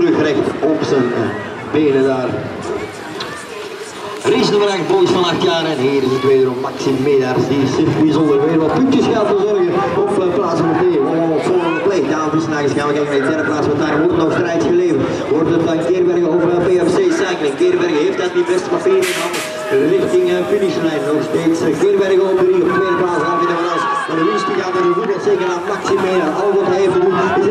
terug recht op zijn eh, benen daar. Race nummer 8, boys van 8 jaar en hier is het wederom Maxim Medaars die zich bijzonder weer wat puntjes gaat verzorgen op uh, plaats nummer 2. Op volgende plek. Ja, Vissenagers gaan we kijken naar de derde plaats, want daar wordt nog strijd geleverd. Wordt het van Keerbergen over PFC Cycling. Keerbergen heeft dat die beste papier in handen richting uh, finishlijn. Nog steeds uh, Keerbergen op de ring op tweede plaats. Daar vinden we als. Maar de winst die gaat er voetbal zeker aan Maxim Medaars. Al wat hij heeft doen is